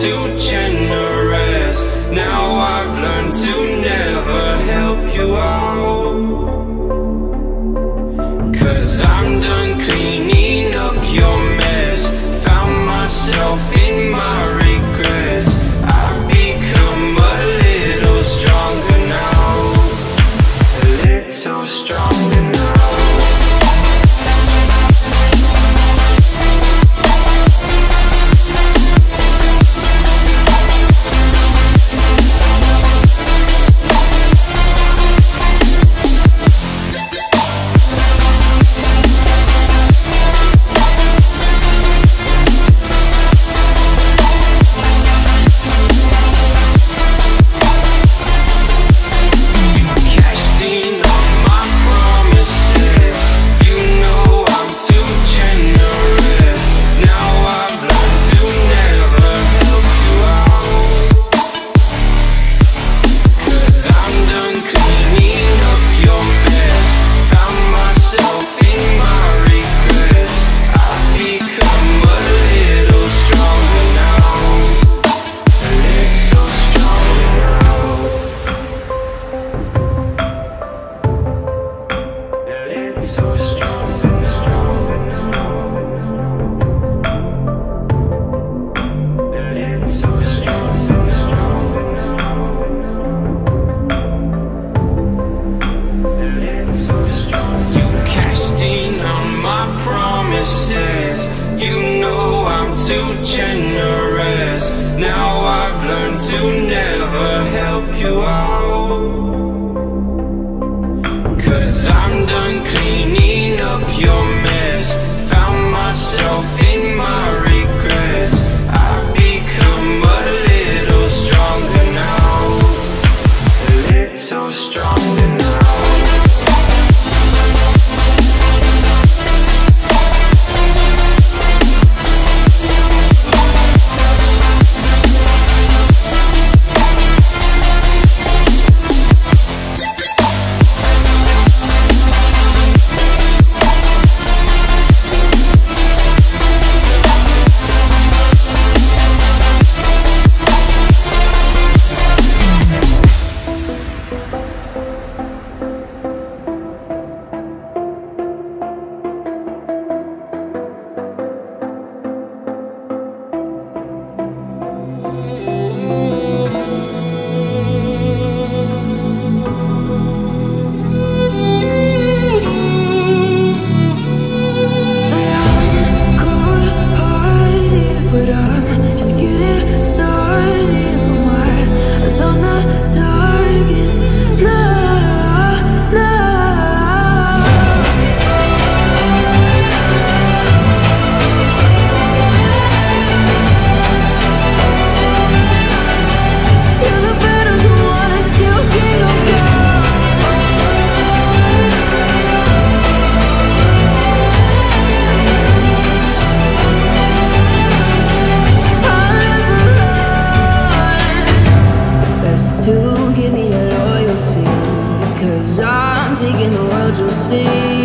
to change. never help you out. Cause I'm done cleaning up your mess. Found myself see.